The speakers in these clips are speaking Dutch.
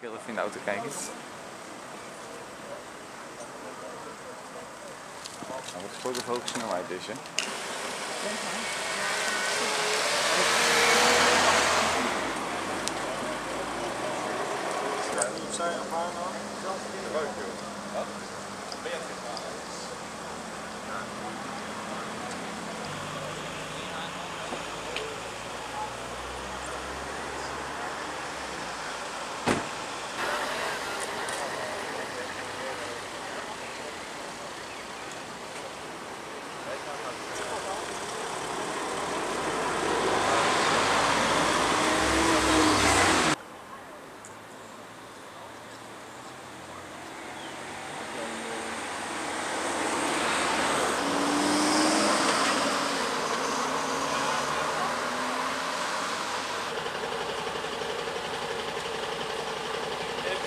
heel even in de auto kijken. Nou, wordt gesproken over hoge snelheid dus, hè? En de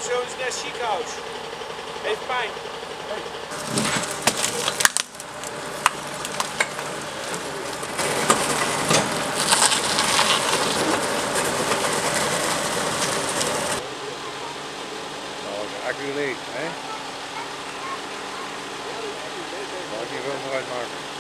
persoon is het ziekenhuis. Heeft pijn. Accu leeg, hè? Mag ik hier wel nog uitmaken.